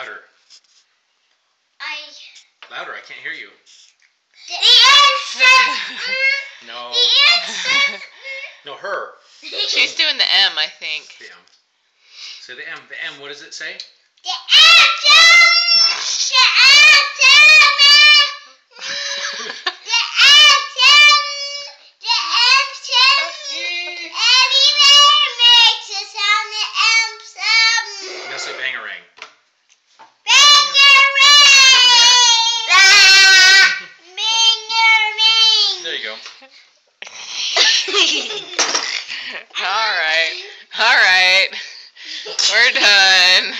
Louder. I. Louder, I can't hear you. The, the No. The ant No, her. She's doing the M, I think. The M. Say the M. The M, what does it say? The M. all right. All right. We're done.